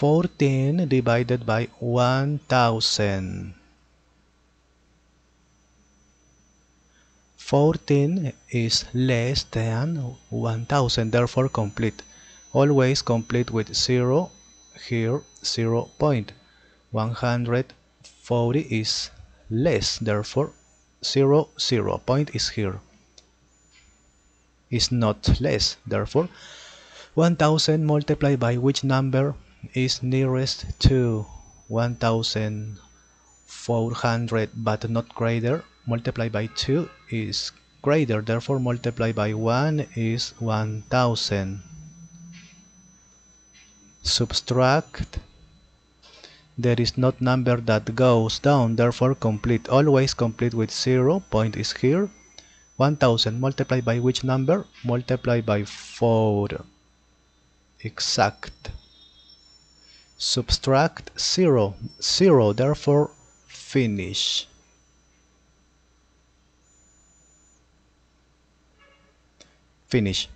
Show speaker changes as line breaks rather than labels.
14 divided by 1000. 14 is less than 1000, therefore complete. Always complete with 0, here 0 point. 140 is less, therefore 0, 0 point is here. Is not less, therefore 1000 multiplied by which number is nearest to 1400 but not greater. Multiplied by 2 is greater therefore multiplied by 1 is 1000 subtract. There is not number that goes down therefore complete always complete with 0 point is here. 1000 multiplied by which number? Multiplied by 4 exact subtract 0 0 therefore finish. Finish